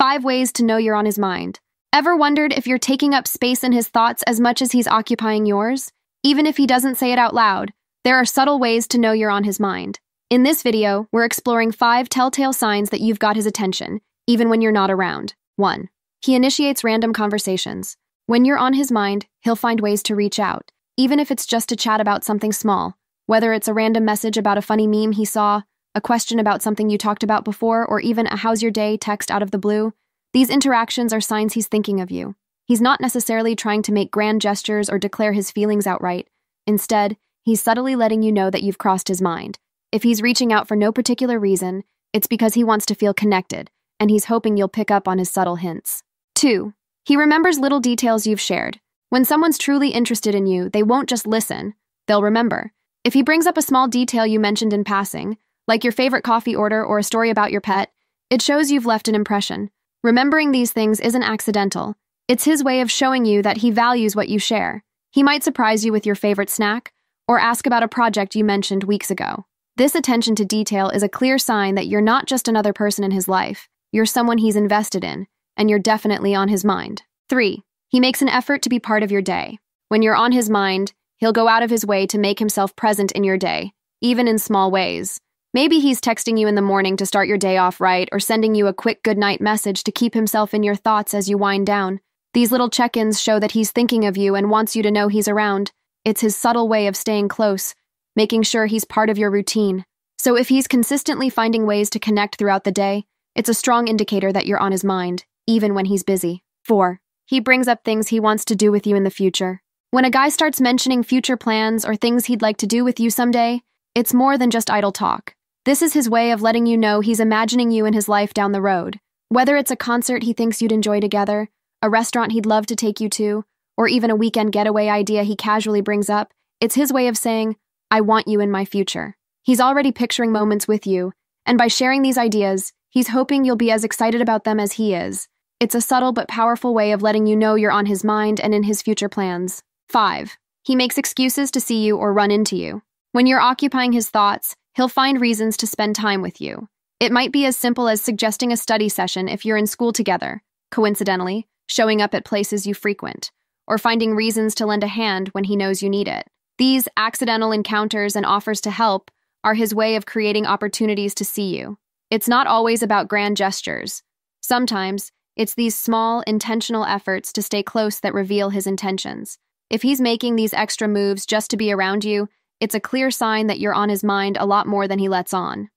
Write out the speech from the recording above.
5 ways to know you're on his mind. Ever wondered if you're taking up space in his thoughts as much as he's occupying yours? Even if he doesn't say it out loud, there are subtle ways to know you're on his mind. In this video, we're exploring 5 telltale signs that you've got his attention, even when you're not around. 1. He initiates random conversations. When you're on his mind, he'll find ways to reach out, even if it's just to chat about something small, whether it's a random message about a funny meme he saw, a question about something you talked about before, or even a how's your day text out of the blue. These interactions are signs he's thinking of you. He's not necessarily trying to make grand gestures or declare his feelings outright. Instead, he's subtly letting you know that you've crossed his mind. If he's reaching out for no particular reason, it's because he wants to feel connected, and he's hoping you'll pick up on his subtle hints. 2. He remembers little details you've shared. When someone's truly interested in you, they won't just listen, they'll remember. If he brings up a small detail you mentioned in passing, like your favorite coffee order or a story about your pet, it shows you've left an impression. Remembering these things isn't accidental. It's his way of showing you that he values what you share. He might surprise you with your favorite snack, or ask about a project you mentioned weeks ago. This attention to detail is a clear sign that you're not just another person in his life, you're someone he's invested in, and you're definitely on his mind. 3. He makes an effort to be part of your day. When you're on his mind, he'll go out of his way to make himself present in your day, even in small ways. Maybe he's texting you in the morning to start your day off right, or sending you a quick goodnight message to keep himself in your thoughts as you wind down. These little check ins show that he's thinking of you and wants you to know he's around. It's his subtle way of staying close, making sure he's part of your routine. So if he's consistently finding ways to connect throughout the day, it's a strong indicator that you're on his mind, even when he's busy. 4. He brings up things he wants to do with you in the future. When a guy starts mentioning future plans or things he'd like to do with you someday, it's more than just idle talk. This is his way of letting you know he's imagining you in his life down the road. Whether it's a concert he thinks you'd enjoy together, a restaurant he'd love to take you to, or even a weekend getaway idea he casually brings up, it's his way of saying, I want you in my future. He's already picturing moments with you, and by sharing these ideas, he's hoping you'll be as excited about them as he is. It's a subtle but powerful way of letting you know you're on his mind and in his future plans. 5. He makes excuses to see you or run into you. When you're occupying his thoughts, He'll find reasons to spend time with you. It might be as simple as suggesting a study session if you're in school together, coincidentally, showing up at places you frequent, or finding reasons to lend a hand when he knows you need it. These accidental encounters and offers to help are his way of creating opportunities to see you. It's not always about grand gestures. Sometimes, it's these small, intentional efforts to stay close that reveal his intentions. If he's making these extra moves just to be around you, it's a clear sign that you're on his mind a lot more than he lets on.